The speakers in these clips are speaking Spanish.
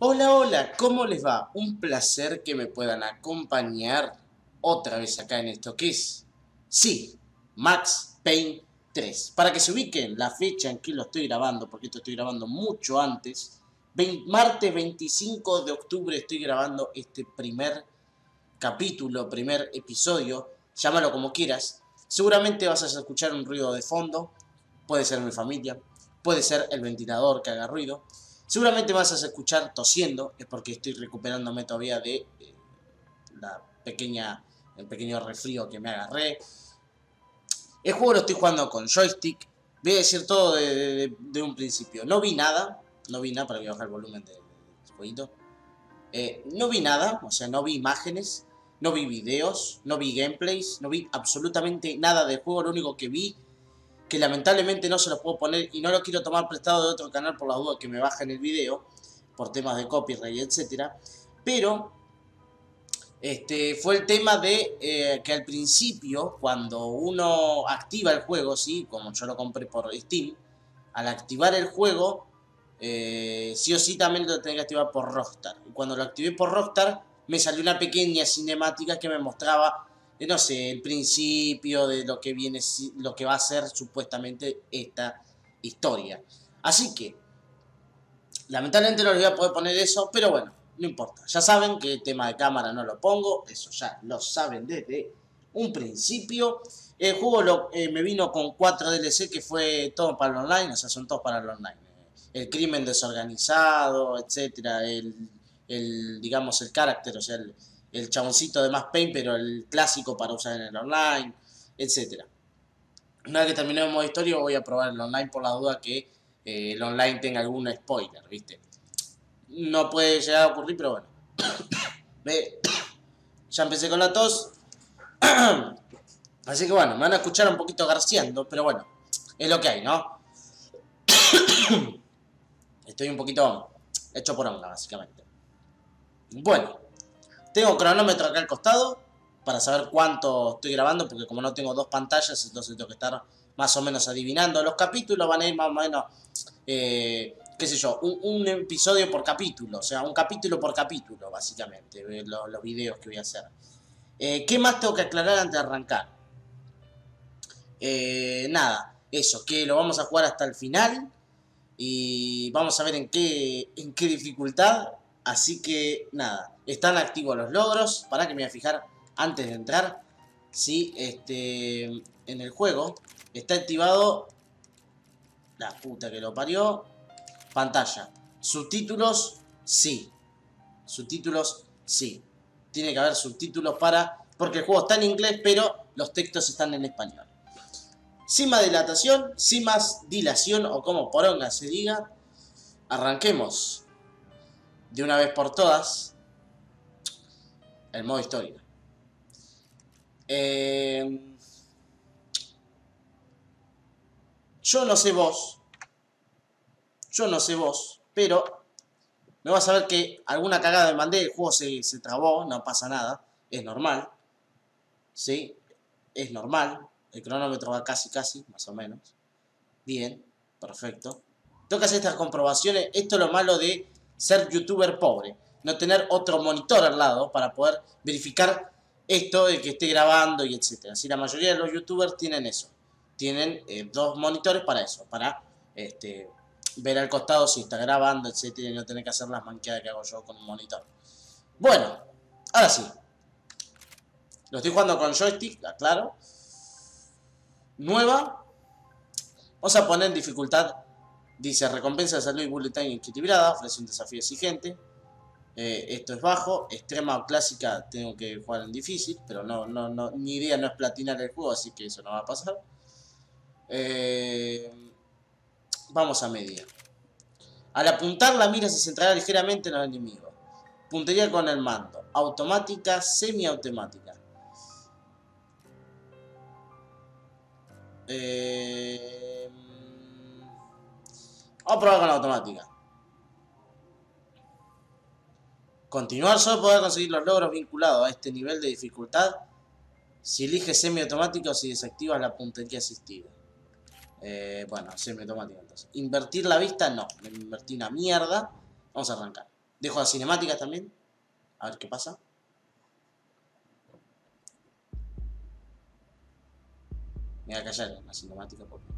Hola, hola, ¿cómo les va? Un placer que me puedan acompañar otra vez acá en esto que es, sí, Max Payne 3. Para que se ubiquen la fecha en que lo estoy grabando, porque esto estoy grabando mucho antes, martes 25 de octubre estoy grabando este primer capítulo, primer episodio, llámalo como quieras. Seguramente vas a escuchar un ruido de fondo, puede ser mi familia, puede ser el ventilador que haga ruido, Seguramente vas a escuchar tosiendo, es porque estoy recuperándome todavía de eh, la pequeña, el pequeño resfrío que me agarré. El juego lo estoy jugando con joystick. Voy a decir todo de, un principio. No vi nada, no vi nada para que bajar el volumen del jueguito. Eh, no vi nada, o sea, no vi imágenes, no vi videos, no vi gameplays, no vi absolutamente nada del juego. Lo único que vi que lamentablemente no se lo puedo poner y no lo quiero tomar prestado de otro canal por la duda que me bajen el video por temas de copyright, etcétera. Pero este, fue el tema de eh, que al principio, cuando uno activa el juego, ¿sí? como yo lo compré por Steam, al activar el juego, eh, sí o sí también lo tenía que activar por Rockstar. Y cuando lo activé por Rockstar, me salió una pequeña cinemática que me mostraba no sé, el principio de lo que viene, lo que va a ser supuestamente esta historia. Así que, lamentablemente no les voy a poder poner eso, pero bueno, no importa. Ya saben que el tema de cámara no lo pongo, eso ya lo saben desde un principio. El juego eh, me vino con 4 DLC que fue todo para el online, o sea, son todos para el online. El crimen desorganizado, etcétera, el, el digamos, el carácter, o sea, el, el chaboncito de más Paint, pero el clásico para usar en el online, etc. Una vez que termine el modo historia voy a probar el online por la duda que eh, el online tenga algún spoiler, ¿viste? No puede llegar a ocurrir, pero bueno. ya empecé con la tos. Así que bueno, me van a escuchar un poquito garciando, pero bueno, es lo que hay, ¿no? Estoy un poquito hecho por onda, básicamente. Bueno, tengo cronómetro acá al costado para saber cuánto estoy grabando, porque como no tengo dos pantallas, entonces tengo que estar más o menos adivinando. Los capítulos van a ir más o menos, eh, qué sé yo, un, episodio por capítulo, o sea, un capítulo por capítulo, básicamente, eh, los, videos que voy a hacer. Eh, ¿Qué más tengo que aclarar antes de arrancar? nada, eso, que lo vamos a jugar hasta el final y vamos a ver en qué, en qué dificultad Así que nada, están activos los logros. Para que me voy a fijar antes de entrar. Si este, en el juego está activado la puta que lo parió. Pantalla. Subtítulos, sí. Subtítulos, sí. Tiene que haber subtítulos para... Porque el juego está en inglés, pero los textos están en español. Sin más dilatación, sin más dilación, o como poronga se diga, arranquemos de una vez por todas el modo historia. Eh, yo no sé vos, yo no sé vos, pero me vas a ver que alguna cagada me mandé, el juego se, se trabó, no pasa nada, es normal, ¿sí? Es normal, el cronómetro va casi, casi, más o menos. Bien, perfecto. Tengo hacer estas comprobaciones, esto es lo malo de ser youtuber pobre, no tener otro monitor al lado para poder verificar esto de que esté grabando y etcétera. Si la mayoría de los youtubers tienen eso, tienen eh, dos monitores para eso, para este, ver al costado si está grabando, etcétera, y no tener que hacer las manqueadas que hago yo con un monitor. Bueno, ahora sí. Lo estoy jugando con joystick, claro. Nueva. Vamos a poner dificultad Dice, recompensa de salud y bullet time equilibrada, ofrece un desafío exigente. Eh, esto es bajo, extrema o clásica tengo que jugar en difícil, pero no, no, no, mi idea no es platinar el juego, así que eso no va a pasar. Eh, vamos a media. Al apuntar la mira se centrará ligeramente en el enemigo. Puntería con el mando. Automática, semiautomática. Eh... Vamos a probar con la automática. Continuar solo poder conseguir los logros vinculados a este nivel de dificultad si eliges semiautomático o si desactivas la puntería asistida. bueno, semiautomático entonces. Invertir la vista, no. Me invertí una mierda. Vamos a arrancar. Dejo la cinemática también. A ver qué pasa. Me voy a callar la cinemática porque...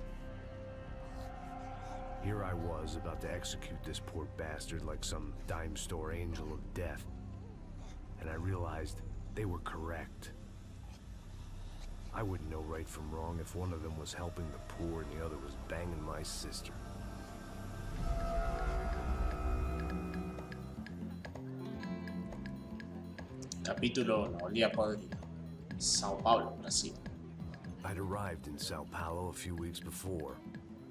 Here I was, about to execute this poor bastard like some dime store angel of death. And I realized they were correct. I wouldn't know right from wrong if one of them was helping the poor and the other was banging my sister. Capítulo olía podrido. Sao Paulo, Brasil. I'd arrived in Sao Paulo a few weeks before.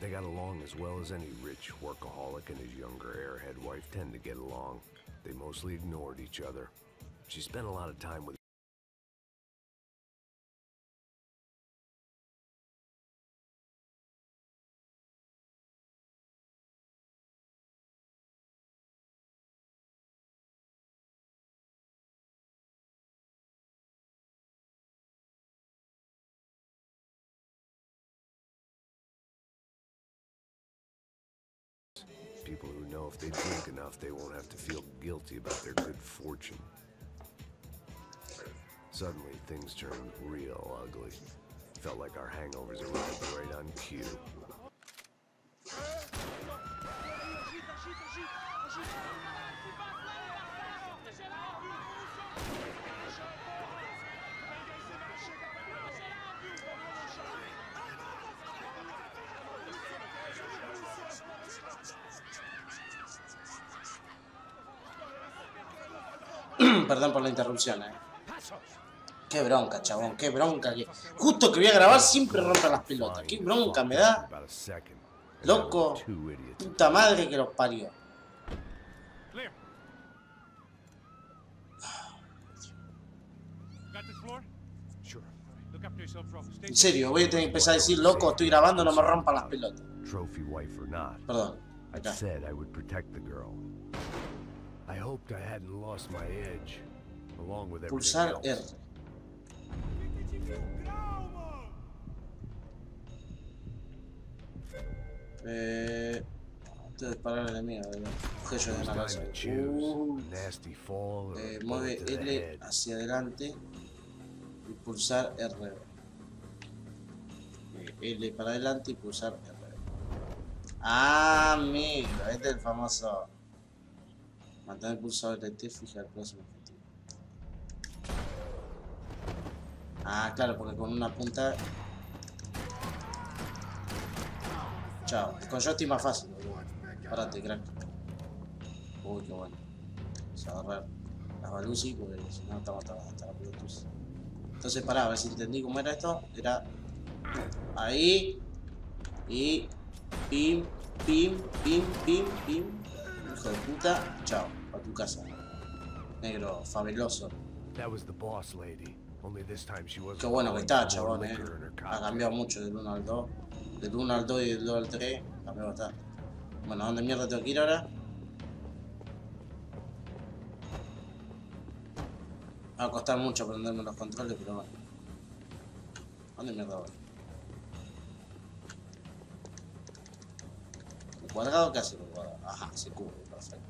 They got along as well as any rich workaholic and his younger airhead wife tend to get along. They mostly ignored each other. She spent a lot of time with if they drink enough, they won't have to feel guilty about their good fortune. Suddenly, things turned real ugly. Felt like our hangovers arrived right on cue. Perdón por la interrupción, eh. Qué bronca, chabón, qué bronca. Que... Justo que voy a grabar siempre rompa las pelotas. Qué bronca me da. Loco. Puta madre que los parió. En serio, voy a tener que empezar a decir, loco, estoy grabando, no me rompan las pelotas. Perdón, acá. Pulsar R. Eh, de disparar al enemigo, objeto de la uh, eh, mueve L hacia adelante y pulsar R. Eh, L para adelante y pulsar R. Ah, amigo, este es el famoso. Mantener el pulsador LT fija el próximo objetivo. Ah, claro, porque con una punta Chao. Con joystick más fácil. Parate, crack. Uy, qué bueno. Vamos a agarrar las balusi porque si no estamos hasta, la Bluetooth. Entonces, pará, a ver si entendí cómo era esto. Era ahí y pim, pim, pim, pim, pim. Hijo de puta. Chao. A tu casa. Negro, fabuloso. Qué bueno que está, chabón, eh. Ha cambiado mucho del 1 al 2. Del 1 al 2 y del 2 al 3 cambió bastante. Bueno, ¿dónde mierda tengo que ir ahora? Va a costar mucho aprenderme los controles, pero bueno. ¿Dónde mierda voy? ¿El cuadrado? ¿Qué hace el cuadrado? Ajá, se cubre, perfecto.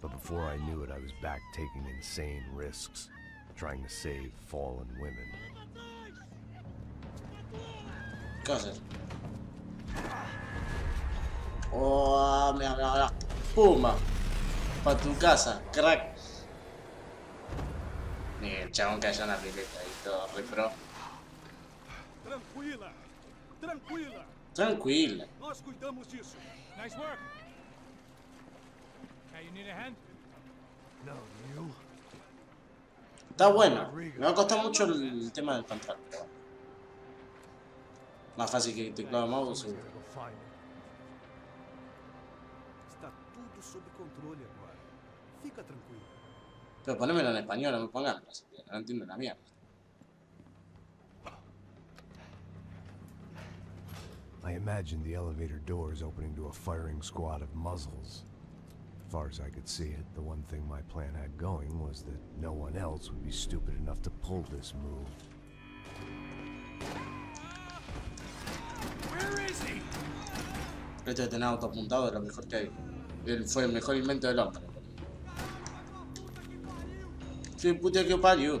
But before I knew it, I was back taking insane risks, trying to save fallen women. ¿Qué Oh, mira, mira, mira. Puma. Para tu casa, crack. Ni el chabón cayó en la pileta y todo, re pro. Tranquila, tranquila. Tranquila. Nós cuidamos disso. Nice work. Está bueno. Me va a costar mucho el tema del pantalón. Más fácil que teclado mouse. Seguro. Pero ponémelo en español, no me pongan no entiendo la mierda. I imagined the elevator doors opening to a firing squad of muzzles. As far as I could see it, the one thing my plan had going was that no one else would be stupid enough to pull this move. Where is he? Este de tener apuntado es lo mejor que hay. Él fue el mejor invento del hombre. Sí, puta que parió.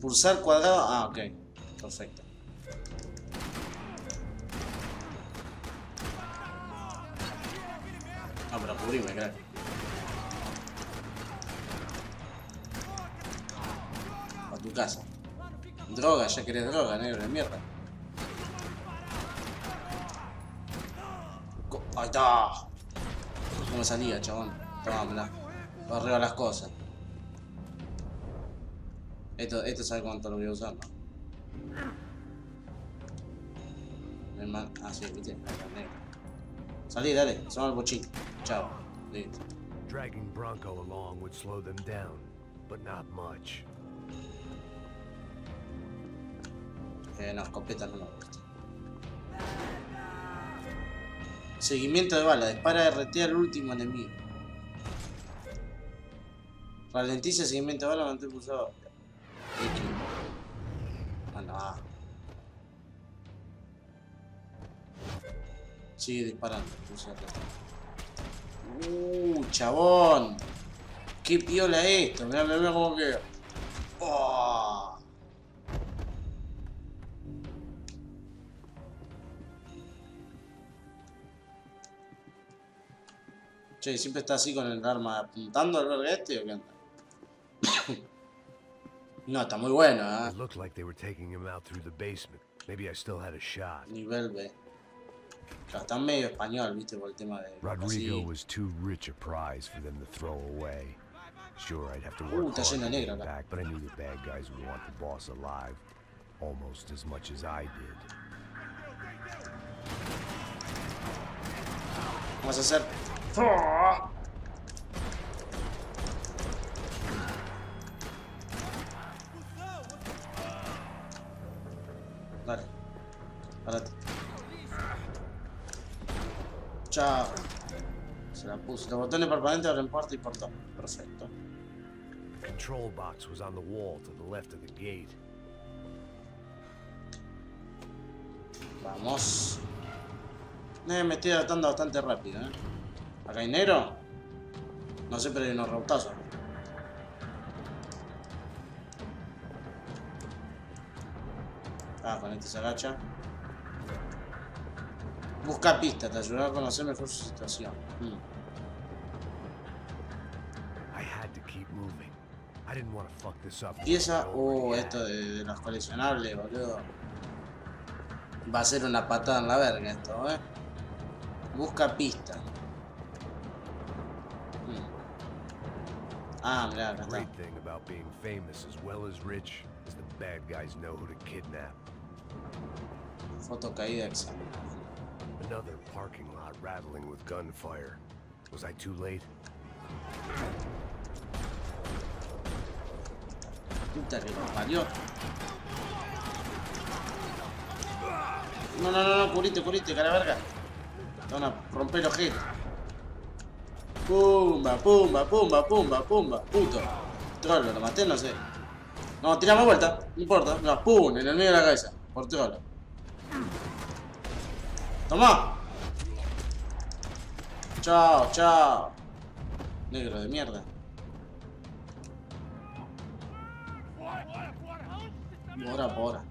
Pulsar cuadrado. Ah, ok. Perfecto. Ah, pero cubrime, crack. Casa. Droga, ya querés droga, negro de mierda. Ahí está. ¿Cómo salía, chabón? Tómala. Arriba las cosas. Esto, esto sabe cuánto lo voy a usar, ¿no? Ah, sí, viste. Salí, dale. Son el bochín. Chao. Listo. Dragging Bronco along would slow them down, but not much. Eh, no, escopeta no me gusta. Seguimiento de bala. Dispara RT al último enemigo. Ralentiza seguimiento de bala, mantén pulsado. Ah, Sigue disparando. Uh, chabón. Qué piola esto. Mirá, mirá cómo queda. Oh. Che, ¿siempre está así con el arma apuntando al verga este o qué onda? no, está muy bueno, ¿eh? Looked like they were taking him out through the basement. Maybe I still had a shot. Nivel B. Ya, está medio español, viste, por el tema de... Rodrigo was too rich a prize for them to throw away. Sure, I'd have to Uh, work está hard to get negro him back, but I knew the bad guys would want the boss alive almost as much as I did. Vamos a hacer... Dale. Parate. Chao. Se la puse. Los botones permanentes abren puerta y portón. Perfecto. The control box was on the wall to the left of the gate. Vamos. Me estoy adaptando bastante rápido, ¿eh? ¿Acá hay negro? No sé, pero hay unos rautazos. Ah, con este se agacha. Busca pistas, te ayudará a conocer mejor su situación. Mm. Up. Pieza, Oh, uh, esto de, de los coleccionables, boludo. Va a ser una patada en la verga esto, eh. Busca pista. Ah, mirá, acá The great thing about being famous as well as rich is the bad guys know who to kidnap. Foto caída. Another parking lot rattling with gunfire. Was I too late? Puta que parió. No, no, no, no, curite, curite, cara verga. Te van a romper. Pumba, pumba, pumba, pumba, pumba. Puto. Trollo, lo maté, no sé. No, tiramos vuelta, no importa. No, pum, en el medio de la cabeza. Por trollo. Toma. Chao, chao. Negro de mierda. Hora por hora.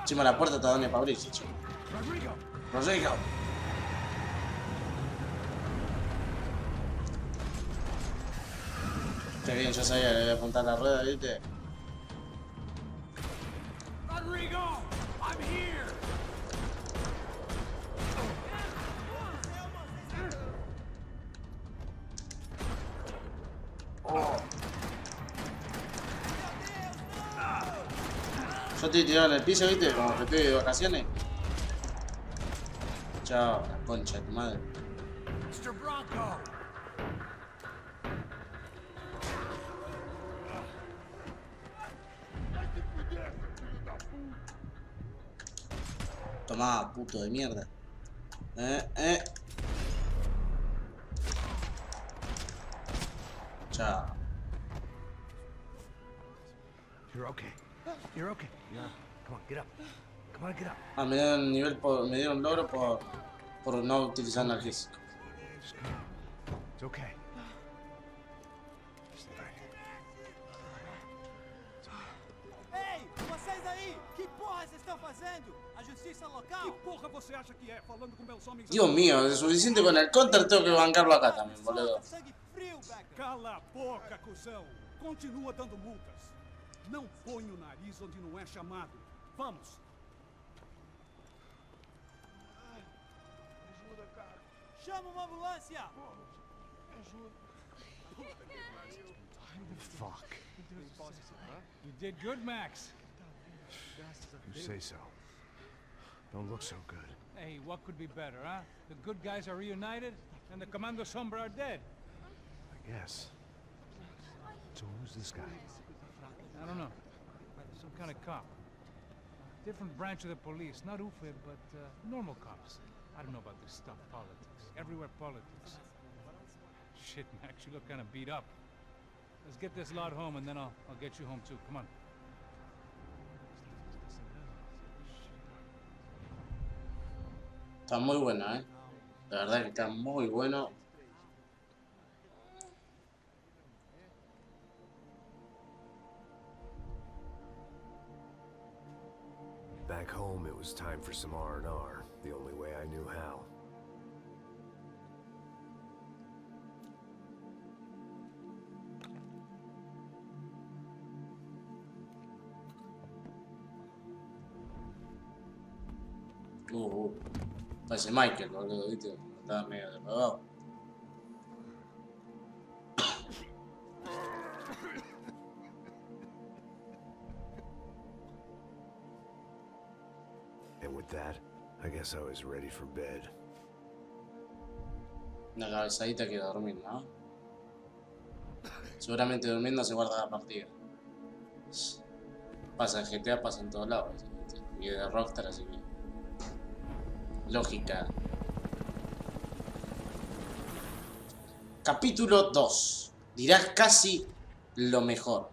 Encima la puerta está donde para abrirse, chico. Rodrigo! Rodrigo. Qué bien, yo sabía que le iba a apuntar la rueda, ¿viste? Rodrigo! I'm here! Yo estoy tirado en el piso, ¿viste? Como que estoy de vacaciones. Chao, la concha de tu madre. Mr. Bronco! Tomá, puto de mierda. Eh, eh. Chao. You're okay. You're okay. Yeah. Come on, get up. Ah, me dieron nivel por, me dieron logro por, por no utilizar analgésico. Ei, vocês aí! Que porra vocês estão fazendo? A justiça local? Que porra você acha que é falando com meus homens? Dios mío, es suficiente con el counter, tengo que bancarlo acá también, boludo. Cala a boca, cuzão! Continua dando multas. Não põe o nariz onde não é chamado. Vamos! Chama uma ambulância! Fuck. You did good, Max. You say so. Don't look so good. Hey, what could be better, huh? The good guys are reunited, and the Commando Sombra are dead. I guess. So who's this guy? I don't know. Some kind of cop. Different branch of the police. Not UFE, but uh, normal cops. I don't know about this stuff, politics. Everywhere politics. Shit, Max, you look kind of beat up. Let's get this lot home, and then I'll, I'll get you home too. Come on. Está muy bueno, eh. La verdad que está muy bueno. Back home, it was time for some R&R. the only way Uh, uh. Parece Michael, boludo, viste. Estaba medio drogado. And with that, I guess I was ready for bed. Una cabezadita que dormir, ¿no? Seguramente durmiendo se guarda la partida. Pasa en GTA, pasa en todos lados. Y de Rockstar, así que. Lógica. Capítulo 2. Dirás casi lo mejor.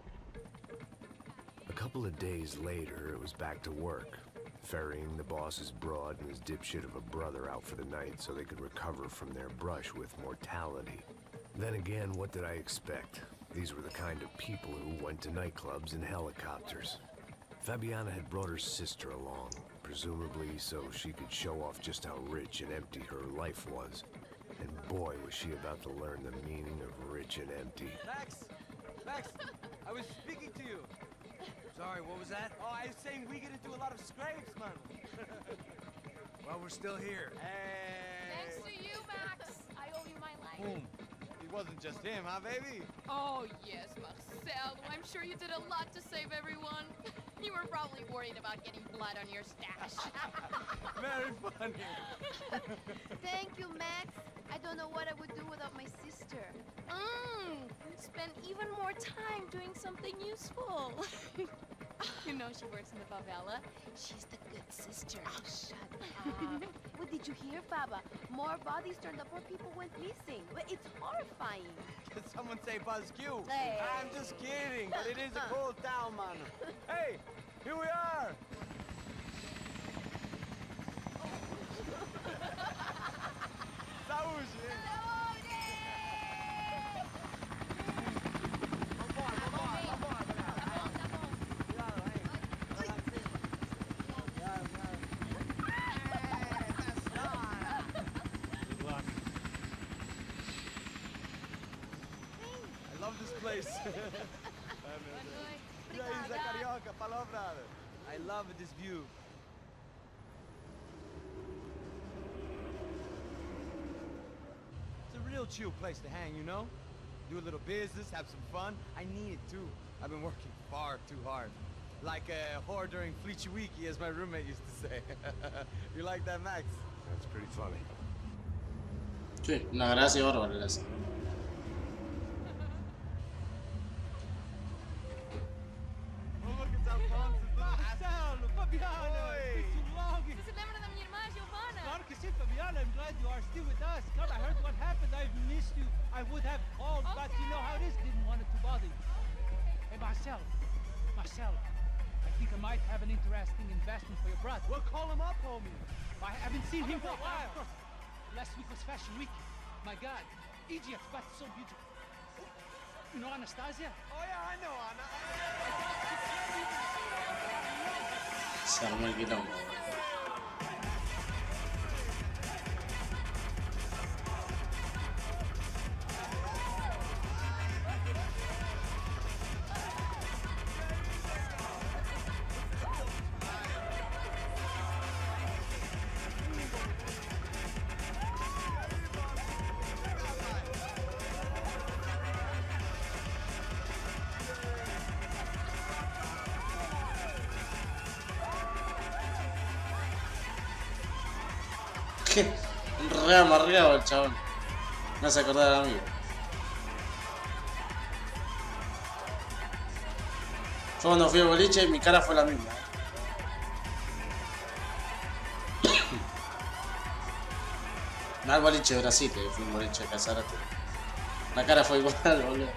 A couple of days later, it was back to work, ferrying the boss's broad and his dipshit of a brother out for the night so they could recover from their brush with mortality. Then again, what did I expect? These were the kind of people who went to nightclubs in helicopters. Fabiana had brought her sister along, presumably so she could show off just how rich and empty her life was. And boy, was she about to learn the meaning of rich and empty. Max! Max! I was speaking to you. Sorry, what was that? Oh, I was saying we get into a lot of scrapes, man. Well, we're still here. Hey! Thanks to you, Max. I owe you my life. Boom. It wasn't just him, huh, baby? Oh, yes, Marcel. I'm sure you did a lot to save everyone. You were probably worried about getting blood on your stash. Very funny. Thank you, Max. I don't know what I would do without my sister. Mmm, spend even more time doing something useful. you know she works in the favela. She's the good sister. Oh, shut up. what did you hear, Baba? More bodies turned up where people went missing. Well, It's horrifying. Did someone say Buzz Q? Hey. I'm just kidding, but it is a cool town, man. Hey, here we are. Saúde! I love this place. E aí, Zé Carioca, palavra. I love this view. It's a real chill place to hang, you know? Do a little business, have some fun. I need it too. I've been working far too hard. Like a whore during Fleechy Weeky, as my roommate used to say. you like that, Max? That's pretty funny. Sí, una gracia bárbara le hace. seen him for a while. Last week was Fashion Week. My God, Egypt, but so beautiful. You know Anastasia? Oh yeah, I know Anna. I... I... I... Re amargado el chabón. No se acordaba de amigo. Fue cuando fui al boliche mi cara fue la misma. No boliche de Brasil, que un boliche de Casarate. La cara fue igual, boludo.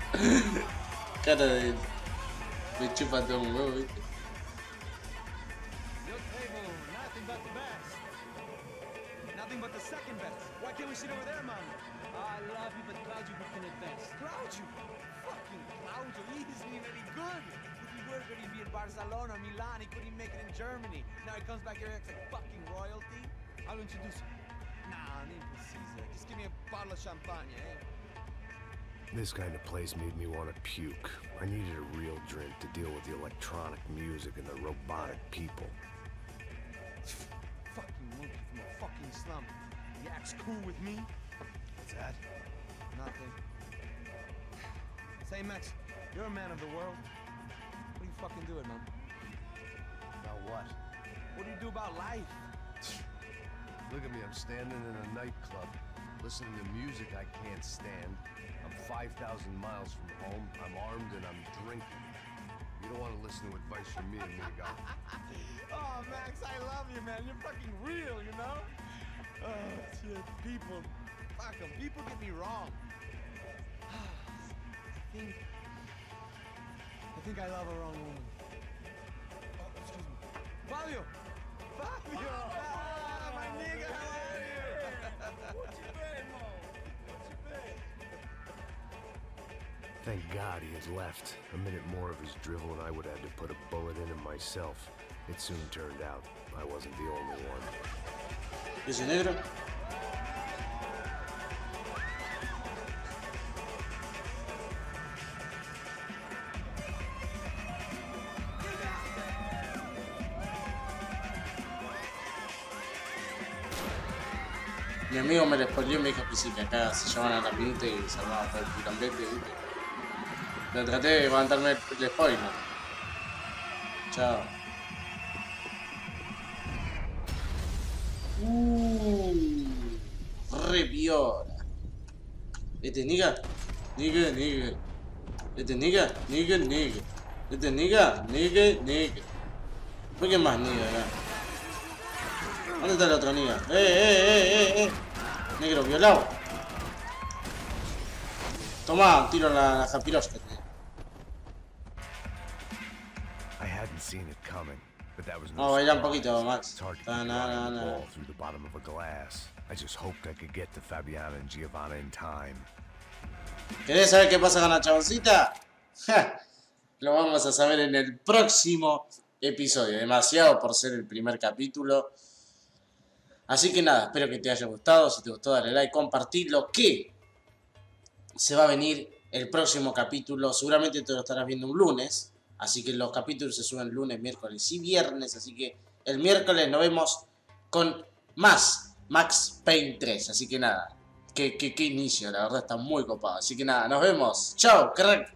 Cara de. Me chupa un huevo, viste. Best. Claudio. Fucking Claudio. He isn't even any good. If he were good, he'd be in Barcelona, Milan. He couldn't make it in Germany. Now he comes back here and acts like fucking royalty. I'll introduce him. Nah, nem precisa. Just give me a bottle of champagne, eh? This kind of place made me want to puke. I needed a real drink to deal with the electronic music and the robotic people. Fucking monkey from a fucking slum. He acts cool with me. What's that? Nothing. Say, Max, you're a man of the world. What are you fucking doing, man? About what? What do you do about life? Look at me, I'm standing in a nightclub, listening to music I can't stand. I'm 5,000 miles from home, I'm armed, and I'm drinking. You don't want to listen to advice from me, amigo. Oh, Max, I love you, man. You're fucking real, you know? Oh, shit. People. Fuck 'em. People get me wrong. I think. I think I love a wrong woman. Oh, excuse me. Fabio! Fabio! Ah, my nigga, how are you? what you been, Mo? What you been? Thank God he has left. A minute more of his drivel and I would have had to put a bullet in him myself. It soon turned out I wasn't the only one. Ese amigo me lo spoileó y me dijo que sí, que acá se llaman a la minuta y se armaba todo el pirambete, ¿viste? Pero traté de levantarme el, spoiler. Chao. Uh, re viola. Este nigga, nigga, nigga. Este nigga, nigga, nigga. Este nigga, nigga, nigga. ¿Por qué más nigga acá? ¿Dónde está el otro nigga? ¡Eh, eh, eh, eh, eh! Negro violado. Toma, un tiro en la, la japirosca. I hadn't seen it coming, but that was Vamos a bailar un poquito, Max. Na- na- na. ball through the bottom of a glass. I just hoped I could get to Fabiana and Giovanna in time. ¿Querés saber qué pasa con la chaboncita? Ja, Lo vamos a saber en el próximo episodio. Demasiado por ser el primer capítulo. Así que nada, espero que te haya gustado. Si te gustó, dale like, compartirlo. Que se va a venir el próximo capítulo. Seguramente te lo estarás viendo un lunes. Así que los capítulos se suben lunes, miércoles y viernes. Así que el miércoles nos vemos con más Max Payne 3. Así que nada, qué, qué, qué inicio, la verdad está muy copado. Así que nada, nos vemos. Chao, crack.